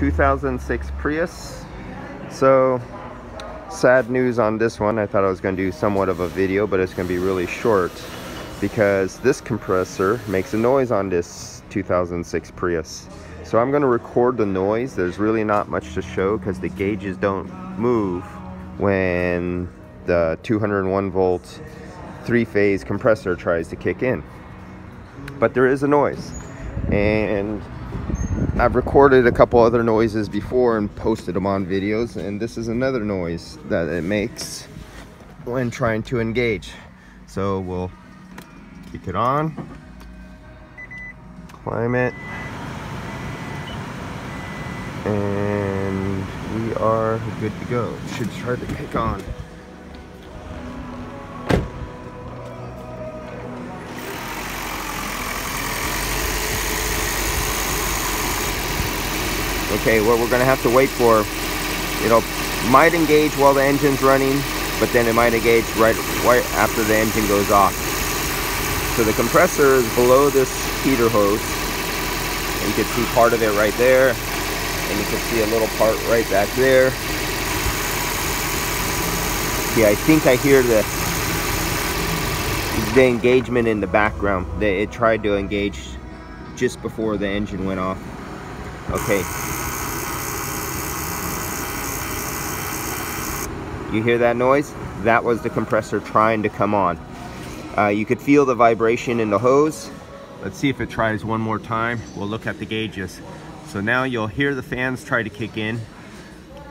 2006 Prius. So, sad news on this one. I thought I was going to do somewhat of a video, but it's going to be really short because this compressor makes a noise on this 2006 Prius. So I'm going to record the noise. There's really not much to show because the gauges don't move when the 201 volt three-phase compressor tries to kick in. But there is a noise. And I've recorded a couple other noises before and posted them on videos and this is another noise that it makes when trying to engage. So we'll kick it on, climb it, and we are good to go. Should try to kick on. Okay, what we're gonna have to wait for, it'll might engage while the engine's running, but then it might engage right, right after the engine goes off. So the compressor is below this heater hose. And you can see part of it right there. And you can see a little part right back there. Yeah, I think I hear the the engagement in the background. That It tried to engage just before the engine went off. Okay, You hear that noise? That was the compressor trying to come on. Uh, you could feel the vibration in the hose. Let's see if it tries one more time. We'll look at the gauges. So now you'll hear the fans try to kick in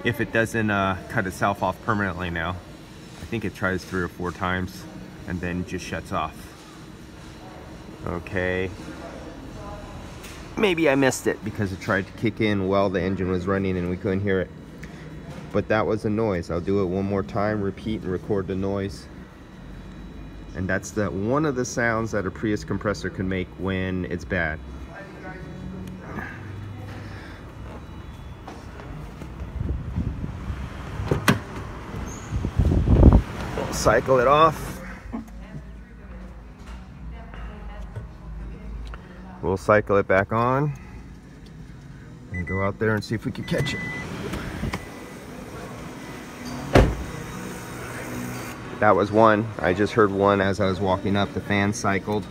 if it doesn't uh, cut itself off permanently now. I think it tries three or four times and then just shuts off. Okay. Maybe I missed it. Because it tried to kick in while the engine was running and we couldn't hear it. But that was a noise. I'll do it one more time repeat and record the noise. And that's the one of the sounds that a Prius compressor can make when it's bad. Cycle it off we'll cycle it back on and go out there and see if we can catch it That was one. I just heard one as I was walking up. The fan cycled.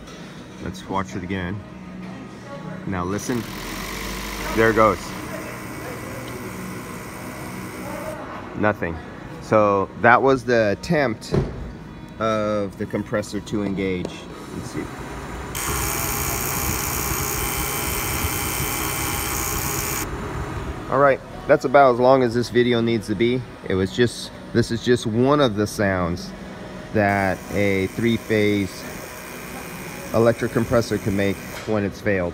Let's watch it again. Now listen. There goes. Nothing. So that was the attempt of the compressor to engage. Let's see. All right, that's about as long as this video needs to be. It was just, this is just one of the sounds that a three-phase electric compressor can make when it's failed.